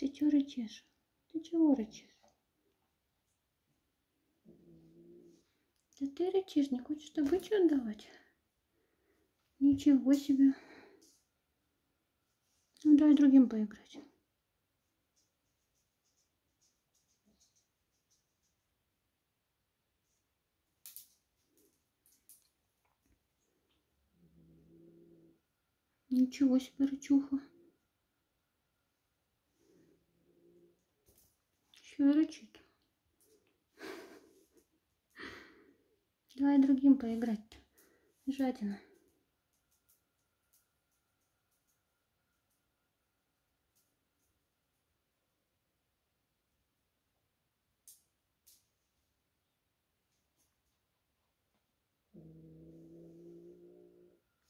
Ты чё рычишь? Ты чего рычишь? Да ты рычишь, не хочешь добычу отдавать? Ничего себе. Ну дай другим поиграть. Ничего себе рычуха. И рычит. Давай другим поиграть. Жадина.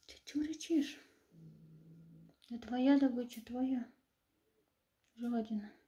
Ты что рычишь? Это твоя добыча, твоя. Жадина.